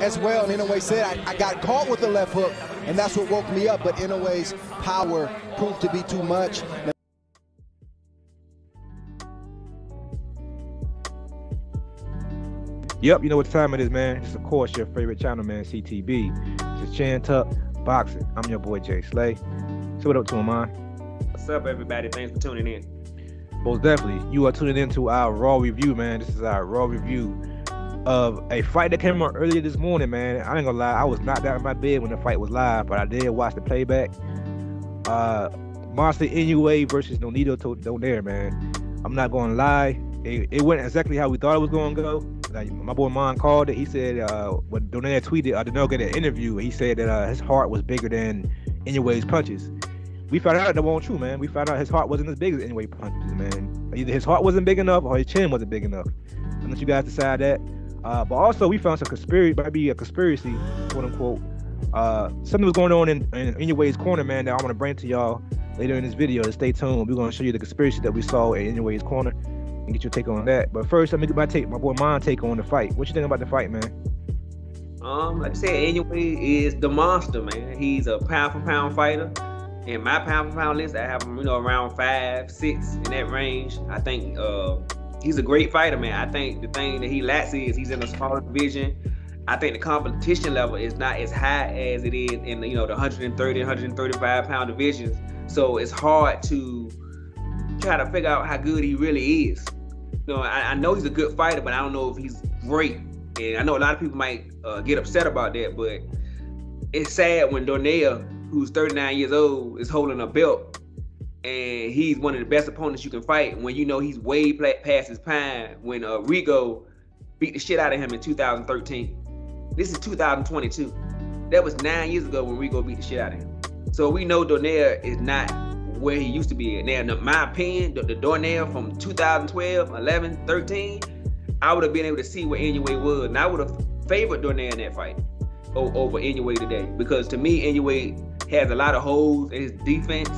as well. And Inoue said, I, I got caught with the left hook, and that's what woke me up. But Inoue's power proved to be too much. Yep, you know what time it is, man. It's of course your favorite channel, man, CTB. It's Chin Tucked Boxing. I'm your boy Jay Slay. So what up to him, man? What's up, everybody? Thanks for tuning in. Most definitely. You are tuning into our raw review, man. This is our raw review of a fight that came on earlier this morning, man. I ain't gonna lie, I was knocked out of my bed when the fight was live, but I did watch the playback. Uh Monster Inoue versus Nonito Donaire, man. I'm not gonna lie, it, it went exactly how we thought it was gonna go. Like, my boy Mon called it. He said uh, when Donaire tweeted, I did not get an interview. He said that uh, his heart was bigger than Inoue's punches. We found out that wasn't true, man. We found out his heart wasn't as big as Inoue punches, man. Either his heart wasn't big enough or his chin wasn't big enough. I'll let you guys decide that. Uh, but also, we found some conspiracy, maybe a conspiracy, quote unquote. Uh, something was going on in, in Inoue's corner, man, that I want to bring to y'all later in this video. So stay tuned. We're going to show you the conspiracy that we saw in Inoue's corner and get your take on that. But first, let me get my take, my boy Mon take on the fight. What you think about the fight, man? Um, like I said, Inoue is the monster, man. He's a pound for pound fighter. In my pound for pound list, I have him, you know, around five, six in that range. I think uh, he's a great fighter, man. I think the thing that he lacks is he's in a smaller division. I think the competition level is not as high as it is in you know the 130, 135 pound divisions. So it's hard to try to figure out how good he really is. You know, I, I, know he's a good fighter, but I don't know if he's great. And I know a lot of people might uh, get upset about that, but it's sad when Donaire, who's 39 years old, is holding a belt, and he's one of the best opponents you can fight. When you know he's way past his prime. When uh, Rigo beat the shit out of him in 2013. This is 2022. That was nine years ago when Rigo beat the shit out of him. So we know Donaire is not where he used to be. Now, in my opinion, the, the Donaire from 2012, 11, 13, I would have been able to see where Inoue was, and I would have favored Donaire in that fight over Inoue today. Because to me, Inoue has a lot of holes in his defense.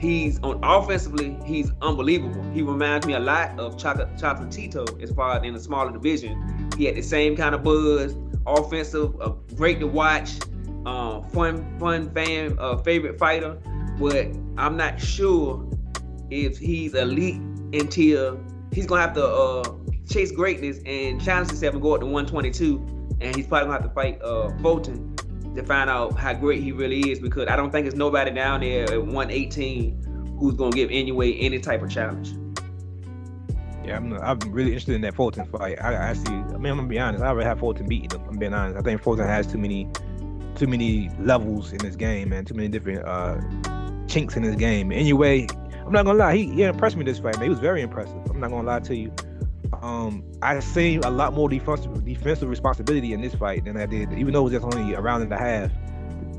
He's on offensively, he's unbelievable. He reminds me a lot of Chocolate Chocolatito as far as in a smaller division. He had the same kind of buzz, offensive, uh, great to watch, uh, fun, fun fan, uh, favorite fighter but I'm not sure if he's elite until he's gonna have to uh, chase greatness and challenge himself and go up to 122, and he's probably gonna have to fight uh, Fulton to find out how great he really is because I don't think there's nobody down there at 118 who's gonna give Inoue any type of challenge. Yeah, I'm, I'm really interested in that Fulton fight. I, I see. I mean, I'm gonna be honest. I already have Fulton beating him. I'm being honest. I think Fulton has too many, too many levels in this game, man. Too many different uh, chinks in his game. Anyway, I'm not gonna lie, he, he impressed me this fight, man. He was very impressive. I'm not gonna lie to you. Um, I seen a lot more defensive defensive responsibility in this fight than I did, even though it was just only a round and a half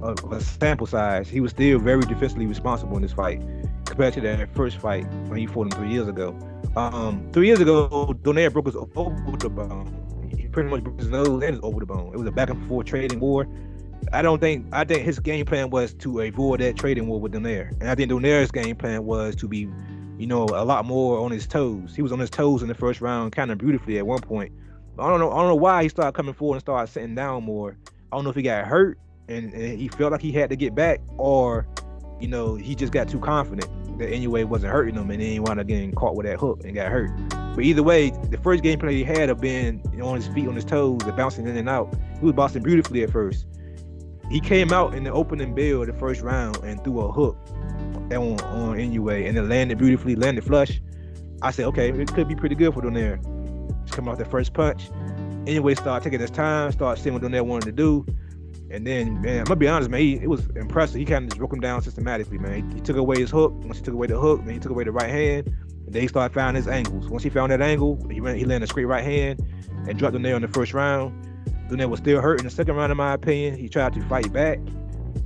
of a sample size. He was still very defensively responsible in this fight compared to that first fight when he fought him three years ago. Um, three years ago, Donaire broke his orbital bone. He pretty much broke his nose and his orbital bone. It was a back and forth trading war. I don't think I think his game plan was to avoid that trading war with Donaire, and I think Donaire's game plan was to be, you know, a lot more on his toes. He was on his toes in the first round, kind of beautifully at one point. I don't know. I don't know why he started coming forward and started sitting down more. I don't know if he got hurt and, and he felt like he had to get back, or you know, he just got too confident that Inoue wasn't hurting him, and then he wound up getting caught with that hook and got hurt. But either way, the first game play he had of being you know, on his feet, on his toes, and bouncing in and out, he was boxing beautifully at first he came out in the opening bell the first round and threw a hook on on Inoue and it landed beautifully, landed flush. I said, okay, it could be pretty good for Donaire. Just coming off the first punch. Inoue, started taking his time, started seeing what Donaire wanted to do. And then, man, I'm gonna be honest, man, he, it was impressive. He kind of just broke him down systematically, man. He, he, took away his hook. Once he took away the hook, then he took away the right hand. And then he started finding his angles. Once he found that angle, he ran, he landed a straight right hand and dropped Donaire in the first round. Donaire was still hurt in the second round, in my opinion. He tried to fight back.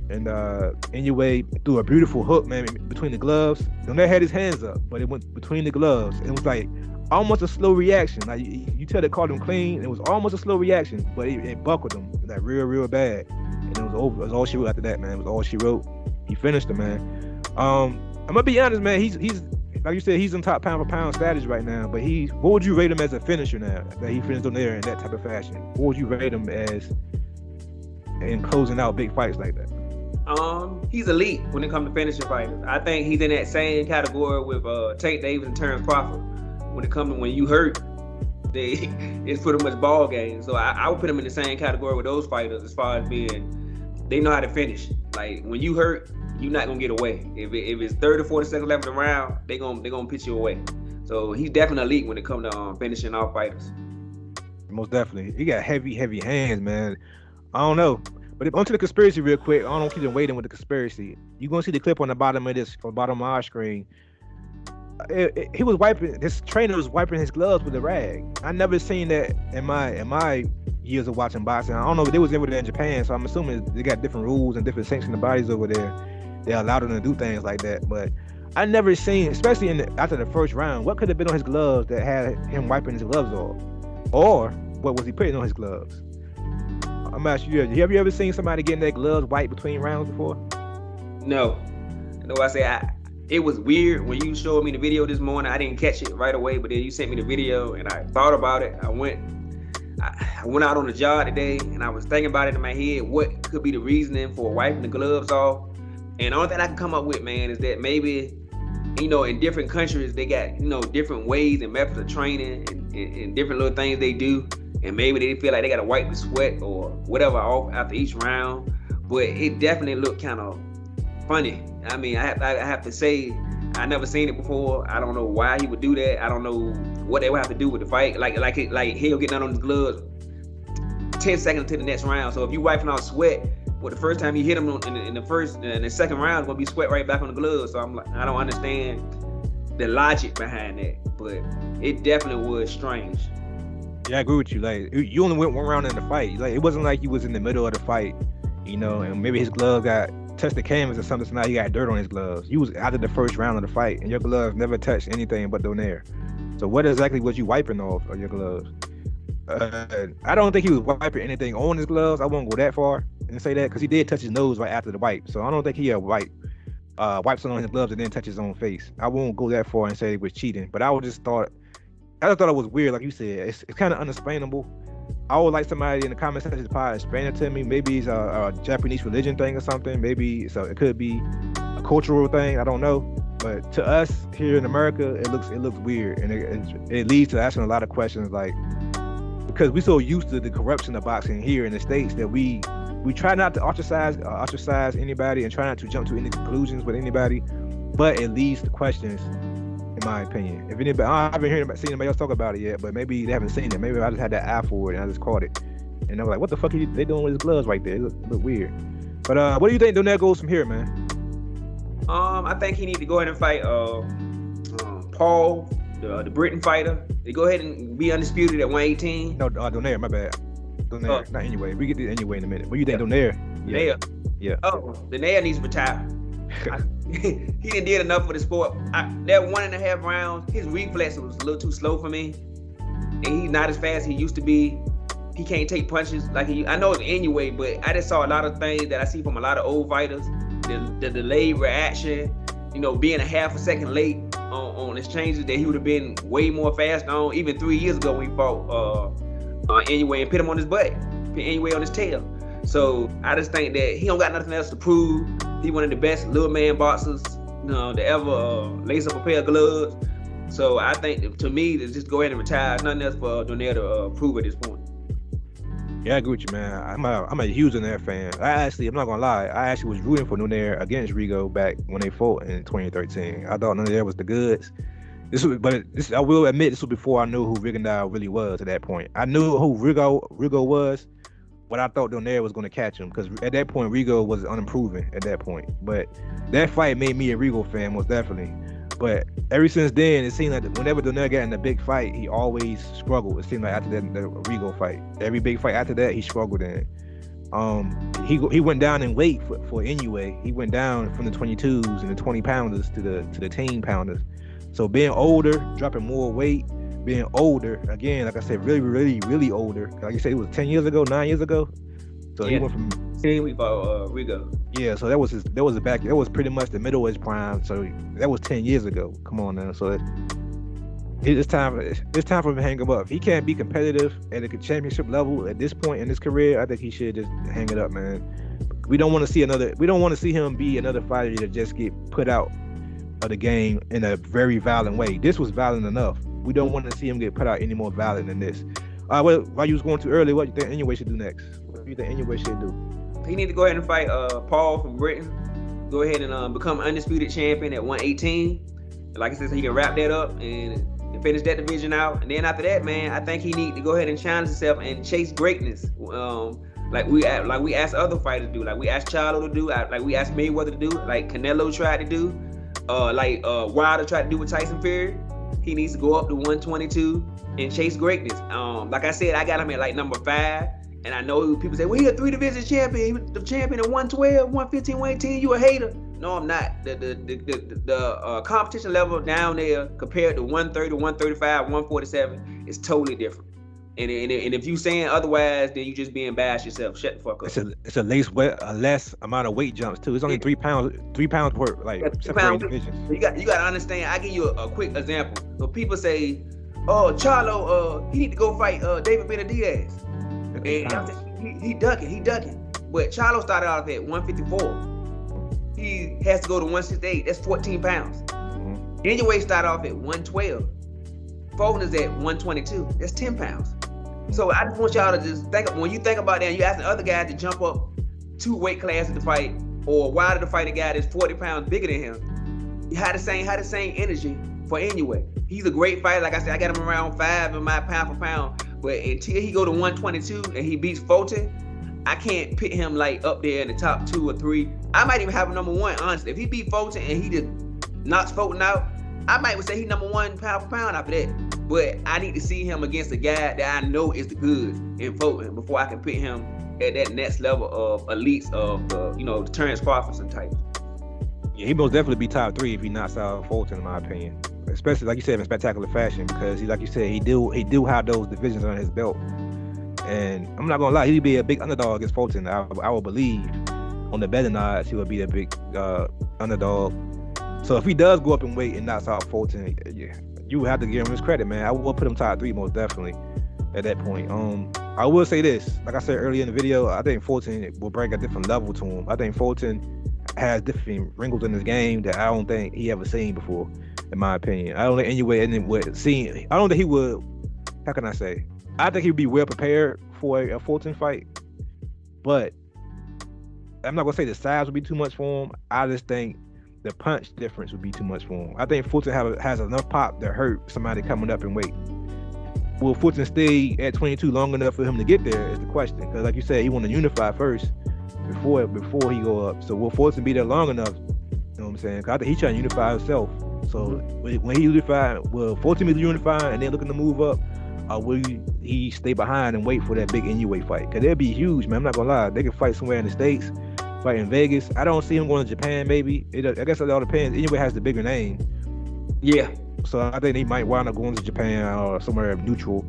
And uh, Inoue, threw a beautiful hook, man, between the gloves. Donaire had his hands up, but it went between the gloves. It was like almost a slow reaction. Like you, you tell they called him clean. It was almost a slow reaction, but it, it buckled him like real, real bad. And it was over. It was all she wrote after that, man. It was all she wrote. He finished him, man. Um, I'm gonna be honest, man. He's he's like you said, he's in top pound for pound status right now. But he, what would you rate him as a finisher now that he finished on there in that type of fashion? What would you rate him as in closing out big fights like that? Um, he's elite when it comes to finishing fighters. I think he's in that same category with uh Tank Davis and Terrence Crawford. When it comes to when you hurt, they it's pretty much ball game. So I, I would put him in the same category with those fighters as far as being they know how to finish. Like when you hurt, you're not gonna get away. If, it, if it's 30 or 40 seconds left in the round, they gonna they gonna pitch you away. So he's definitely elite when it comes to um, finishing off fighters. Most definitely, he got heavy, heavy hands, man. I don't know. But if onto the conspiracy real quick. I don't keep you've waiting with the conspiracy. You gonna see the clip on the bottom of this, on bottom of our screen. Uh, it, it, he was wiping his trainer was wiping his gloves with a rag. I never seen that in my in my years of watching boxing. I don't know, if they was over there in Japan, so I'm assuming they got different rules and different sanctioned the bodies over there. They allowed them to do things like that. But I never seen, especially in the, after the first round, what could have been on his gloves that had him wiping his gloves off, or what was he putting on his gloves? I'm not sure. have you ever seen somebody getting their gloves wiped between rounds before? No. Know I say I it was weird when you showed me the video this morning. I didn't catch it right away, but then you sent me the video and I thought about it. I went I, went out on the job today and I was thinking about it in my head. What could be the reasoning for wiping the gloves off? And the only thing I can come up with, man, is that maybe, you know, in different countries they got, you know, different ways and methods of training and, and, and different little things they do. And maybe they feel like they gotta wipe the sweat or whatever off after each round. But it definitely looked kind of funny. I mean, I have, I have to say, I never seen it before. I don't know why he would do that. I don't know what they would have to do with the fight. Like like like he'll get down on his gloves 10 seconds to the next round. So if you wiping out sweat, well, the first time you hit him in the, in the first in the second round, it's gonna be sweat right back on the gloves. So I'm like, I don't understand the logic behind that, but it definitely was strange. Yeah, I agree with you. Like you only went one round in the fight. Like it wasn't like you was in the middle of the fight, you know, and maybe his glove got touched the canvas or something, so now he got dirt on his gloves. You was after the first round of the fight, and your gloves never touched anything but donaire. So what exactly was you wiping off of your gloves? Uh, I don't think he was wiping anything on his gloves. I won't go that far and say that because he did touch his nose right after the wipe. So I don't think he had wipe uh, wipes on his gloves and then touch his own face. I won't go that far and say it was cheating, but I would just thought I just thought it was weird, like you said. It's, it's kind of unexplainable. I would like somebody in the comment section to probably explain it to me. Maybe it's a, a Japanese religion thing or something. Maybe so it could be a cultural thing. I don't know. But to us here in America, it looks it looks weird, and it, it, it leads to asking a lot of questions like because we're so used to the corruption of boxing here in the states that we we try not to ostracize uh, ostracize anybody and try not to jump to any conclusions with anybody, but it leads to questions my opinion. If anybody, I haven't heard about, seen anybody else talk about it yet, but maybe they haven't seen it. Maybe I just had that eye for it and I just caught it. And I was like, what the fuck are you, they doing with his gloves right there? It look, look weird. But uh, what do you think Donaire goes from here, man? Um, I think he need to go ahead and fight uh, um, Paul, the the Britain fighter. They go ahead and be undisputed at 118. No, uh, Donaire, my bad. Donaire, oh. not Inoue. We get to Inoue in a minute. What do you think, yeah. Donaire? Yeah. Donaire. Yeah. Oh, Donaire needs to retire. he didn't did enough for the sport. I, that one and a half rounds, his reflex was a little too slow for me, and he's not as fast as he used to be. He can't take punches like he. I know it anyway, but I just saw a lot of things that I see from a lot of old fighters. The, the delayed reaction, you know, being a half a second late on, on his changes that he would have been way more fast on. Even three years ago when he fought uh, uh Inoue and put him on his butt, put Inoue on his tail. So I just think that he don't got nothing else to prove. He one of the best little man boxers, you know, to ever uh, lace up a pair of gloves. So I think to me, to just go ahead and retire. Nothing else for Donaire to uh, prove at this point. Yeah, I agree with you, man. I'm a I'm a huge Donaire fan. I actually, I'm not gonna lie, I actually was rooting for Donaire against Rigo back when they fought in 2013. I thought Donaire was the goods. This was, but this, I will admit, this was before I knew who Rigondeaux really was at that point. I knew who Rigo Rigo was, but I thought Donaire was going to catch him because at that point Rigo was unproven at that point. But that fight made me a Rigo fan most definitely. But ever since then, it seemed like whenever Donaire got in a big fight, he always struggled. It seemed like after that the Rigo fight, every big fight after that, he struggled in. Um, he he went down in weight for, for Inoue. He went down from the 22s and the 20 pounders to the to the team pounders. So being older, dropping more weight, being older again, like I said, really, really, really older. Like you said, it was ten years ago, nine years ago. So yeah. he went from ten we about uh, Rigo. Yeah, so that was his. That was the back. That was pretty much the middle of his prime. So that was ten years ago. Come on now. So it's time. It's time for him to hang him up. If he can't be competitive at a championship level at this point in his career, I think he should just hang it up, man. We don't want to see another. We don't want to see him be another fighter that just get put out of the game in a very violent way. This was violent enough. We don't want to see him get put out any more violent than this. Uh, well, while you was going too early, what do you think Inoue should do next? What do you think Inoue should do? He need to go ahead and fight uh, Paul from Britain. Go ahead and um, become undisputed champion at 118. Like I said, he can wrap that up and finish that division out. And then after that, man, I think he need to go ahead and challenge himself and chase greatness. Um, like we like we asked other fighters to do, like we asked Charlo to do, like we asked Mayweather to do, like Canelo tried to do, uh, like uh, Wilder tried to do with Tyson Fury. He needs to go up to 122 and chase greatness. Um, like I said, I got him at like number five. And I know people say, well, he a three division champion, the champion at 112, 115, 118, you a hater. No, I'm not. The the the, the, the uh, competition level down there compared to 130, 135, 147 is totally different. And, and, and if you saying otherwise, then you just being bashed yourself. Shut the fuck up. It's a it's a less a less amount of weight jumps too. It's only three pounds three pounds per like divisions. You got you got to understand. I give you a, a, quick example. So people say, "Oh, Charlo, uh, he need to go fight uh David Benavidez," and he, he ducking, he ducking. But Charlo started off at 154 he has to go to 168. That's 14 pounds. Mm-hmm. Then your weight start off at 112. Fulton is at 122. That's 10 pounds. So I just want y'all to just think when you think about that, you ask the other guy to jump up two weight classes to fight, or why did to fight a guy that's 40 pounds bigger than him? He had the same had the same energy for Inoue. He's a great fighter. Like I said, I got him around five in my pound for pound. But until he go to 122 and he beats Fulton, I can't pit him like up there in the top two or three. I might even have him number one, honestly. If he beat Fulton and he just knocks Fulton out, I might say he number one pound for pound after that. But I need to see him against a guy that I know is the good in Fulton before I can put him at that next level of elites of the, you know, the Terrence Crawfordson type. Yeah, he most definitely be top three if he knocks out Fulton, in my opinion. Especially like you said in spectacular fashion, because he, like you said, he do he do have those divisions on his belt. And I'm not gonna lie, he'd be a big underdog against Fulton. I, I would believe on the betting odds he would be a big uh, underdog. So if he does go up in weight and knocks out Fulton, yeah, you have to give him his credit, man. I will put him top three most definitely at that point. Um, I will say this, like I said earlier in the video, I think Fulton will bring a different level to him. I think Fulton has different wrinkles in his game that I don't think he ever seen before, in my opinion. I don't think anyway, and would see. I don't think he would. How can I say? I think he'd be well prepared for a, a Fulton fight, but I'm not gonna say the size would be too much for him. I just think the punch difference would be too much for him. I think Fulton have, has enough pop to hurt somebody coming up and wait. Will Fulton stay at 22 long enough for him to get there? Is the question. Because like you said, he want to unify first before before he go up. So will Fulton be there long enough? You know what I'm saying? Cause I think he's trying to unify himself. So when he unify, will Fulton be unifying and then looking to move up? or will he stay behind and wait for that big Inoue fight? Cause they'll be huge, man. I'm not gonna lie. They can fight somewhere in the states, fight in Vegas. I don't see him going to Japan. Maybe it, I guess it all depends. Inoue has the bigger name. Yeah. So I think he might wind up going to Japan or somewhere neutral.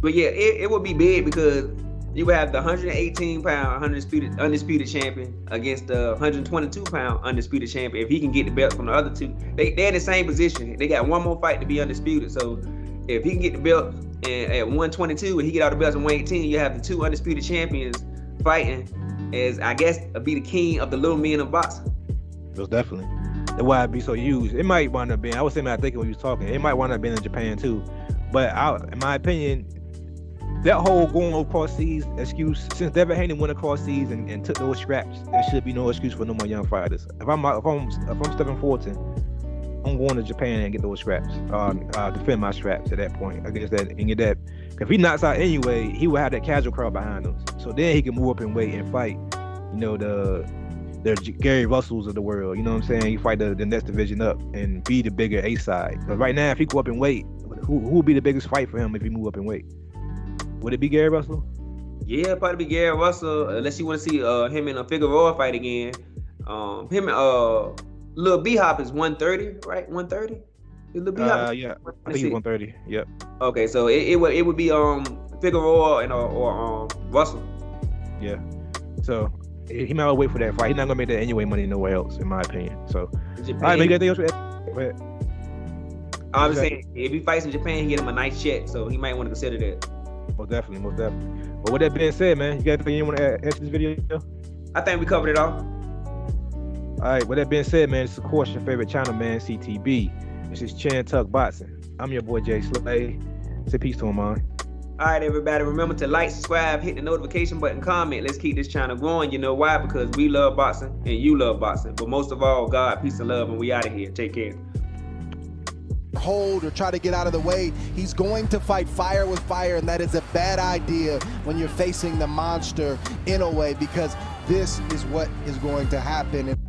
But yeah, it, it would be big because you would have the 118 pound undisputed undisputed champion against the 122 pound undisputed champion. If he can get the belt from the other two, they they're in the same position. They got one more fight to be undisputed. So if he can get the belt and at 122 and he get all the belts at 118, you have the two undisputed champions fighting as I guess be the king of the little men of boxing. Most definitely. That's why it'd be so huge. It might wind up being. I was saying, I thinking when you was talking, it might wind up being in Japan too. But I, in my opinion, that whole going across seas excuse, since Devin Haney went across seas and, and took those scraps, there should be no excuse for no more young fighters. If I'm if I'm if I'm Stephen Fulton I'm going to Japan and get those straps. Uh, uh, defend my straps at that point against that and get that. If he knocks out Inoue, he will have that casual crowd behind him. So then he can move up and wait and fight. You know the the Gary Russells of the world. You know what I'm saying? He fight the, the next division up and be the bigger A side. Because right now, if he go up and wait, who who would be the biggest fight for him if he move up and wait? Would it be Gary Russell? Yeah, probably be Gary Russell. Unless you want to see uh, him in a Figueroa fight again. Um, him uh Lil B Hop is 130, right? 130? Lil B Hop. Uh, yeah, I think he's 130. Yep. Okay, so it, it would it would be um Figueroa and or, or um Russell. Yeah. So he might wait for that fight. He's not gonna make that Inoue money nowhere else, in my opinion. So, all right, make that thing else. I'm just saying, if he fights in Japan, he get him a nice check, so he might want to consider that. Most definitely, most definitely. But with that being said, man, you got anything you want to add, add to this video? I think we covered it all. All right, with that being said, man, it's of course your favorite channel, man, CTB. This is Chin Tucked Boxing. I'm your boy Jay Slay. Say peace to him, man. All right, everybody, remember to like, subscribe, hit the notification button, comment. Let's keep this channel growing. You know why? Because we love boxing and you love boxing. But most of all, God, peace and love, and we out of here. Take care hold or try to get out of the way. He's going to fight fire with fire, and that is a bad idea when you're facing the monster Inoue because this is what is going to happen.